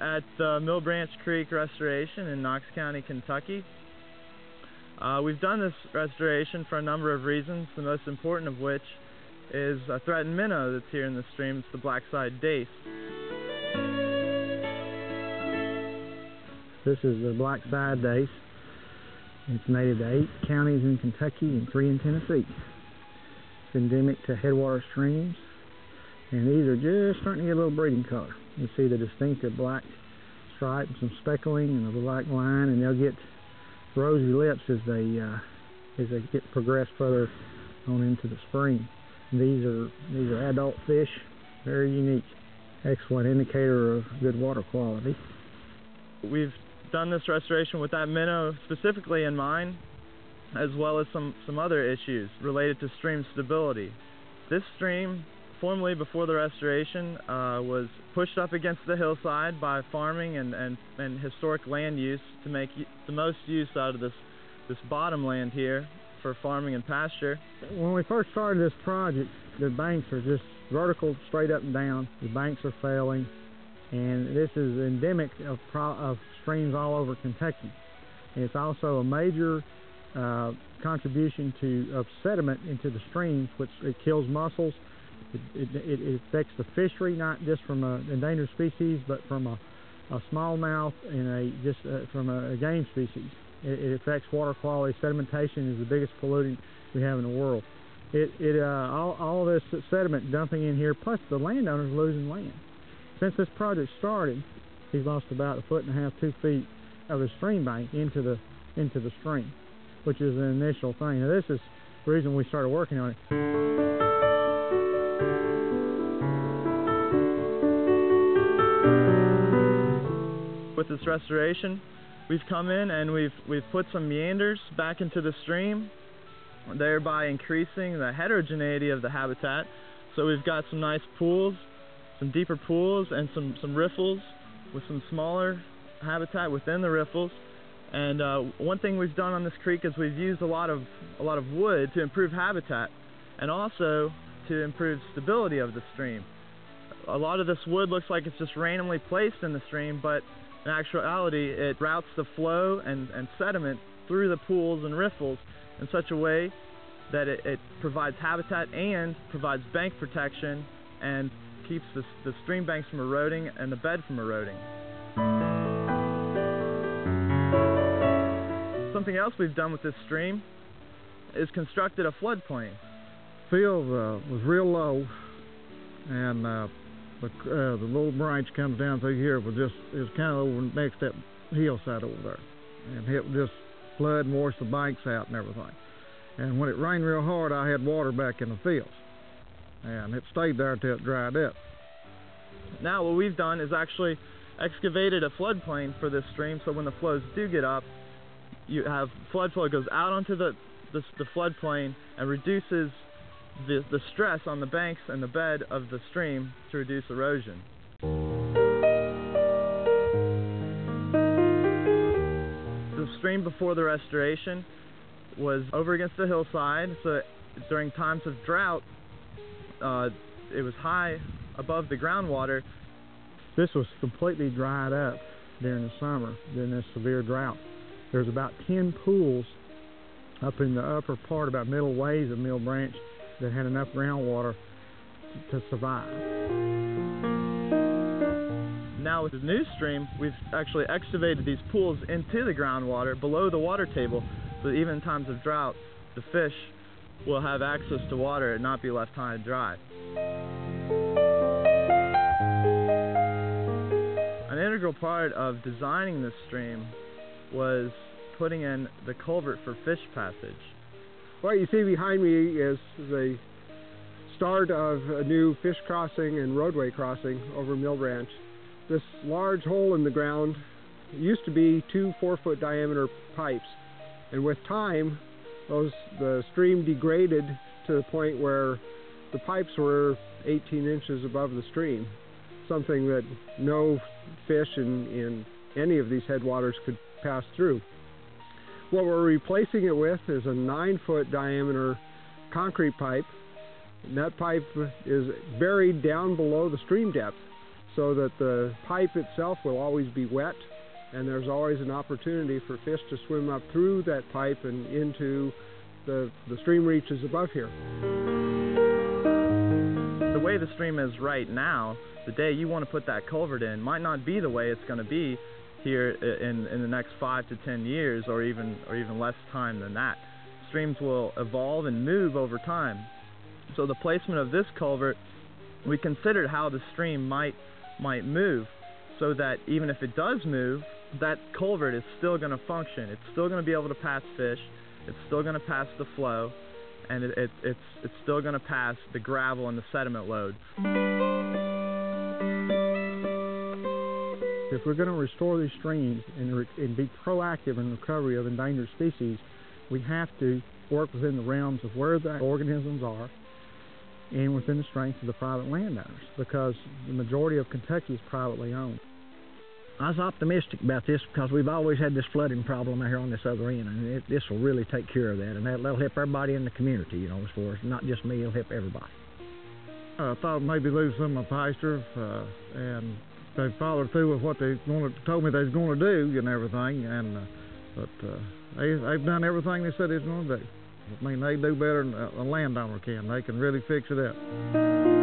at uh, Mill Branch Creek Restoration in Knox County, Kentucky. Uh, we've done this restoration for a number of reasons, the most important of which is a threatened minnow that's here in the stream. It's the black-sided dace. This is the black-sided dace. It's native to eight counties in Kentucky and three in Tennessee. It's endemic to headwater streams, and these are just starting to get a little breeding color. You see the distinctive black stripe and some speckling and a black line, and they'll get rosy lips as they uh, as they get progress further on into the spring. These are these are adult fish, very unique, excellent indicator of good water quality. We've done this restoration with that minnow specifically in mind, as well as some some other issues related to stream stability. This stream formerly before the restoration uh, was pushed up against the hillside by farming and, and, and historic land use to make the most use out of this, this bottom land here for farming and pasture. When we first started this project, the banks are just vertical straight up and down. The banks are failing and this is endemic of, of streams all over Kentucky. It's also a major uh, contribution to of sediment into the streams, which it kills mussels it, it, it, affects the fishery, not just from an endangered species, but from a, a smallmouth and a just uh, from a, a, game species. It, it, affects water quality. Sedimentation is the biggest pollutant we have in the world. It, it uh, all, all this sediment dumping in here, plus the landowners losing land. Since this project started, he's lost about a foot and a half, two feet of his stream bank into the into the stream, which is the initial thing. Now this is the reason we started working on it. With this restoration, we've come in and we've we've put some meanders back into the stream, thereby increasing the heterogeneity of the habitat. So we've got some nice pools, some deeper pools, and some some riffles with some smaller habitat within the riffles. And uh, one thing we've done on this creek is we've used a lot of a lot of wood to improve habitat, and also to improve stability of the stream. A lot of this wood looks like it's just randomly placed in the stream, but in actuality, it routes the flow and, and sediment through the pools and riffles in such a way that it, it provides habitat and provides bank protection and keeps the, the stream banks from eroding and the bed from eroding. Something else we've done with this stream is constructed a floodplain. Field uh, was real low and uh, uh, the little branch comes down through here was just was kind of over next that hillside over there, and it just flood and wash the banks out and everything. And when it rained real hard, I had water back in the fields, and it stayed there till it dried up. Now what we've done is actually excavated a floodplain for this stream, so when the flows do get up, you have flood flow goes out onto the the, the floodplain and reduces the, the stress on the banks and the bed of the stream to reduce erosion. The stream before the restoration was over against the hillside, so during times of drought, uh, it was high above the groundwater. This was completely dried up during the summer, during this severe drought. There's about 10 pools up in the upper part, about middle ways of Mill Branch, that had enough groundwater to survive. Now with the new stream, we've actually excavated these pools into the groundwater below the water table, so that even in times of drought, the fish will have access to water and not be left high and dry. An integral part of designing this stream was putting in the culvert for fish passage. What you see behind me is the start of a new fish crossing and roadway crossing over Mill Branch. This large hole in the ground used to be two four-foot diameter pipes, and with time, those the stream degraded to the point where the pipes were 18 inches above the stream, something that no fish in, in any of these headwaters could pass through. What we're replacing it with is a nine foot diameter concrete pipe. And that pipe is buried down below the stream depth. so that the pipe itself will always be wet and there's always an opportunity for fish to swim up through that pipe and into the, the stream reaches above here. The way the stream is right now, the day you want to put that culvert in might not be the way it's going to be here in, in the next five to ten years or even or even less time than that. Streams will evolve and move over time. So the placement of this culvert, we considered how the stream might might move so that even if it does move, that culvert is still going to function. It's still going to be able to pass fish. It's still going to pass the flow, and it, it, it's it's still going to pass the gravel and the sediment load. If we're going to restore these streams and, re- and be proactive in recovery of endangered species, we have to work within the realms of where the organisms are and within the strength of the private landowners because the majority of Kentucky is privately owned. I was optimistic about this because we've always had this flooding problem out here on this other end, and it, this will really take care of that, and that, that'll help everybody in the community, you know, as far as not just me, it'll help everybody. I thought maybe lose some of my pasture, uh, and they followed through with what they wanted, told me they was going to do and everything, and uh, but uh, they, they've done everything they said they was going to do. I mean, they do better than a landowner can. They can really fix it up.